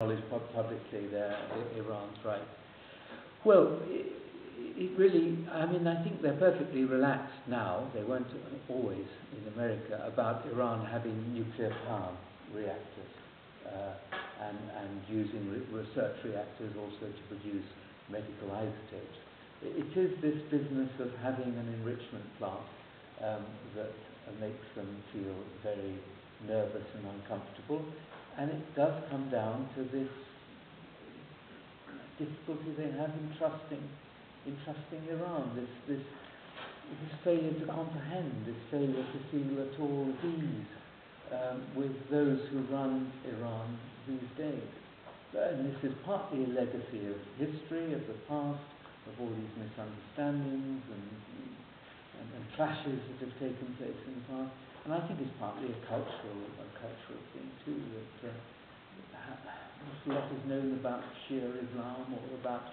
acknowledge publicly their Iran's right. Well, it, it really, I mean, I think they're perfectly relaxed now. They weren't always in America about Iran having nuclear power reactors uh, and, and using re- research reactors also to produce medical isotopes. It, is this business of having an enrichment plant um, that makes them feel very nervous and uncomfortable. And it does come down to this difficulty they have in trusting, in trusting Iran, this, this, this failure to comprehend, this failure to feel at all at ease um, with those who run Iran these days. And this is partly a legacy of history, of the past, of all these misunderstandings and, and, and clashes that have taken place in the past. And I think it's partly a cultural, a cultural thing too, that uh, lot is known about Shia Islam or about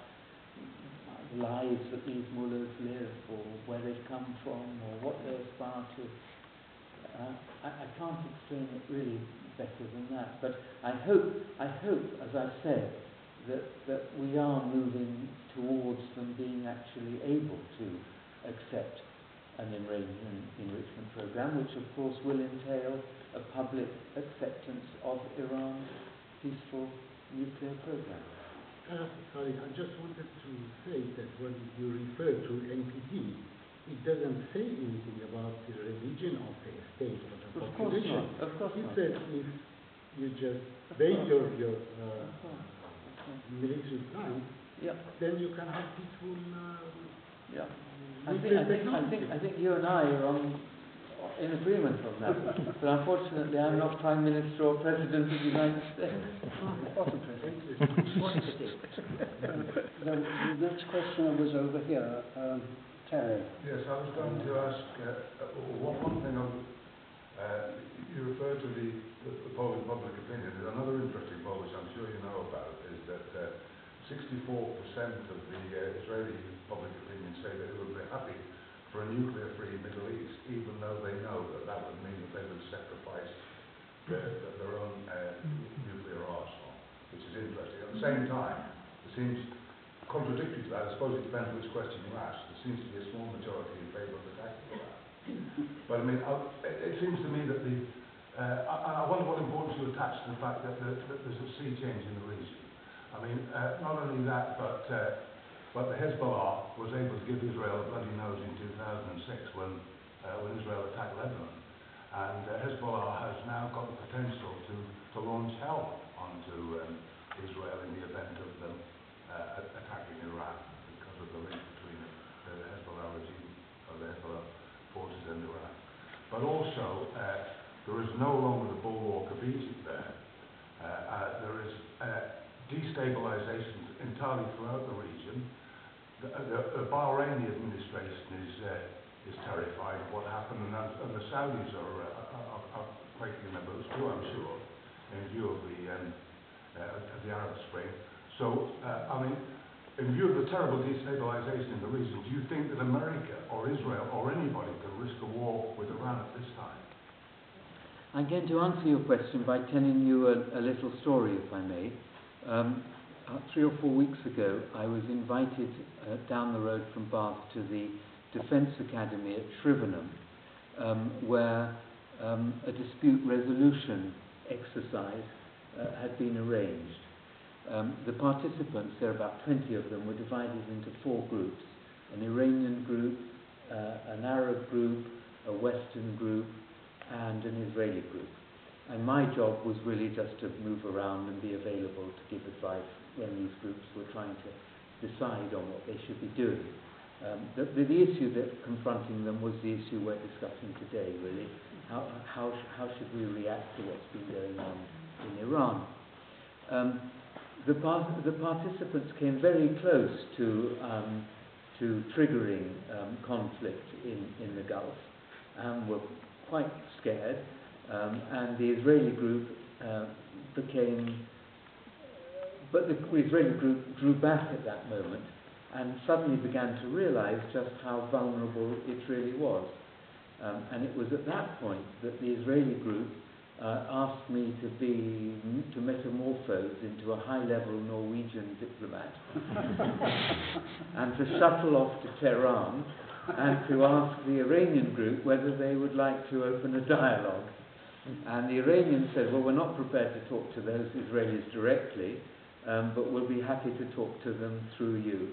the lives that these mullahs live or where they've come from or what they aspire to. Uh, I, I can't explain it really better than that. But I hope, I hope, as I've said, that, that we are moving towards them being actually able to accept an enrichment program, which of course will entail a public acceptance of Iran's peaceful nuclear program. Uh, sorry, I just wanted to say that when you refer to NPT, it doesn't say anything about the religion of the state or the Of course not. Of course It not. said if you just base your, your uh, Of course. Of course. military plan, Yeah, then you can have peaceful uh, yeah. I think, I think, I think, I think you and I are on, in agreement on that. but unfortunately, I'm not Prime Minister or President of the United States. Bottom The, the next question was over here, um, Terry. Yes, I was going to ask, uh, uh, one, one thing on, uh, you referred to the, the, the poll in public opinion. There's another interesting poll, which I'm sure you know about, is that uh, 64% of the uh, Israeli public opinion say they would be happy for a nuclear-free Middle East, even though they know that that would mean that they would sacrifice their, their own uh, nuclear arsenal, which is interesting. At the same time, it seems contradictory to that, I suppose it depends which question you ask. There seems to be a small majority in favour of attacking Iran. But I mean, I, it, it seems to me that the, uh, I, I wonder what importance you attach to the fact that, the, that there's a sea change in the region. I mean, uh, not only that, but, uh, but the Hezbollah was able to give Israel a bloody nose in 2006 when, uh, when Israel attacked Lebanon. And uh, Hezbollah has now got the potential to, to launch hell onto um, Israel in the event of them uh, attacking Iran because of the link between the, Hezbollah regime or the Hezbollah forces and Iran. But also, uh, there is no longer the bulwark of Egypt there. Uh, uh, there is uh, destabilization entirely throughout the region. The, the, the Bahraini administration is, uh, is terrified of what happened, and, and the Saudis are, uh, are, are- in their too, I'm sure, in view of the, um, uh, of the Arab Spring. So, uh, I mean, in view of the terrible destabilization in the region, do you think that America or Israel or anybody can risk a war with Iran at this time? I'm going to answer your question by telling you a, a little story, if I may. Um, uh, three or four weeks ago, I was invited uh, down the road from Bath to the Defence Academy at Shrivenham, um, where um, a dispute resolution exercise uh, had been arranged. Um, the participants, there are about 20 of them, were divided into four groups an Iranian group, uh, an Arab group, a Western group, and an Israeli group. And my job was really just to move around and be available to give advice when these groups were trying to decide on what they should be doing. Um, the, the, the issue that confronting them was the issue we're discussing today, really. How, how, how should we react to what's been going on in Iran? Um, the, par- the participants came very close to, um, to triggering um, conflict in, in the Gulf and were quite scared. Um, and the Israeli group uh, became, but the Israeli group drew back at that moment and suddenly began to realize just how vulnerable it really was. Um, and it was at that point that the Israeli group uh, asked me to be to metamorphose into a high-level Norwegian diplomat and to shuttle off to Tehran and to ask the Iranian group whether they would like to open a dialogue. And the Iranians said, well, we're not prepared to talk to those Israelis directly, um, but we'll be happy to talk to them through you.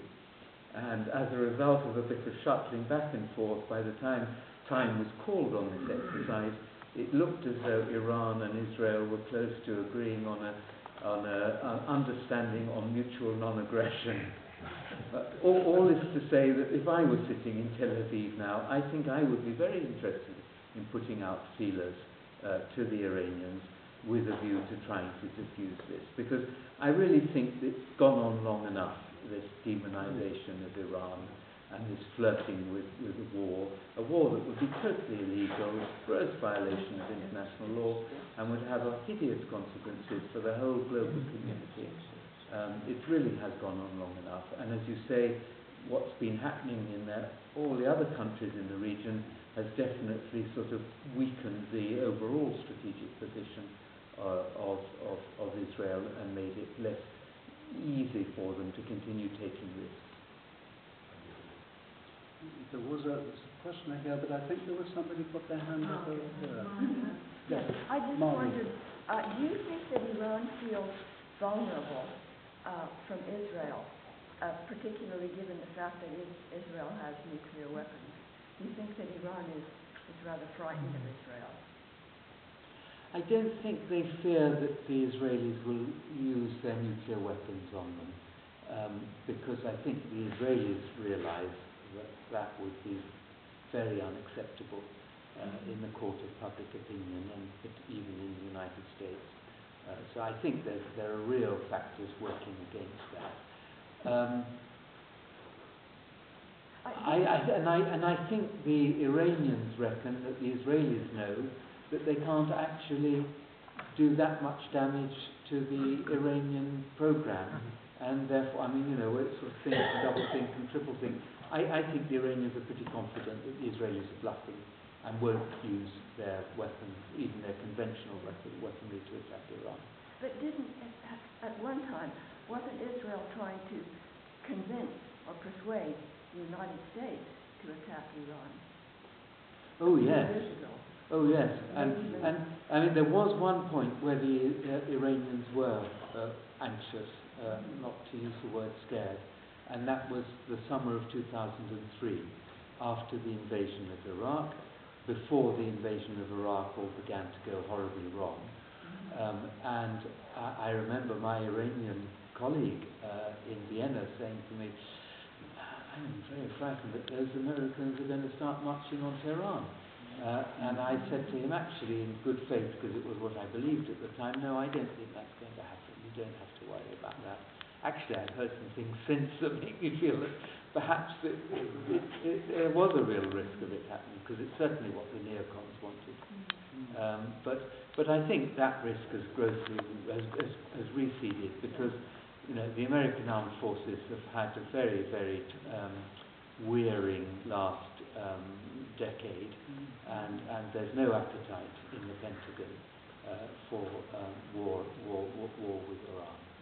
And as a result of a bit of shuttling back and forth, by the time time was called on this exercise, it looked as though Iran and Israel were close to agreeing on a on an understanding on mutual non-aggression. All, all is to say that if I was sitting in Tel Aviv now, I think I would be very interested in putting out feelers to the Iranians with a view to trying to diffuse this. Because I really think it's gone on long enough, this demonization of Iran and this flirting with, with war, a war that would be totally illegal, gross violation of international law, and would have hideous consequences for the whole global community. Um, it really has gone on long enough. And as you say, what's been happening in there, all the other countries in the region has definitely sort of weakened the overall strategic position uh, of, of, of Israel and made it less easy for them to continue taking risks. There was a, there's a question here, but I think there was somebody put their hand up over there. Yes, I just Margaret. wondered, uh, do you think that Iran feels vulnerable uh, from Israel, uh, particularly given the fact that Israel has nuclear weapons? Do you think that Iran is, is rather frightened of Israel? I don't think they fear that the Israelis will use their nuclear weapons on them, um, because I think the Israelis realize that that would be very unacceptable uh, in the court of public opinion and even in the United States. Uh, so I think there's, there are real factors working against that. Um, I, I, and, I, and I think the Iranians reckon that the Israelis know that they can't actually do that much damage to the Iranian program. And therefore, I mean, you know, it's sort of think, double think and triple think. I, I think the Iranians are pretty confident that the Israelis are bluffing and won't use their weapons, even their conventional weapon, weaponry to attack Iran. But didn't, at, at one time, wasn't Israel trying to convince or persuade the United States to attack Iran? Oh, yes. Oh yes, and and I mean there was one point where the uh, Iranians were uh, anxious, uh, not to use the word scared, and that was the summer of 2003, after the invasion of Iraq, before the invasion of Iraq all began to go horribly wrong, and I, I remember my Iranian colleague uh, in Vienna saying to me, "I'm very frightened that those Americans are going to start marching on Tehran." Uh, and I said to him, actually, in good faith, because it was what I believed at the time, no, I don't think that's going to happen. You don't have to worry about that. Actually, I've heard some things since that make me feel that perhaps it, it, it, there was a real risk of it happening, because it's certainly what the neocons wanted. Um, but, but I think that risk has grossly has, has, has receded because you know the American armed forces have had a very very um, wearing last um, decade, and, and there's no appetite in the Pentagon uh, for um, war, war, war, war with Iran.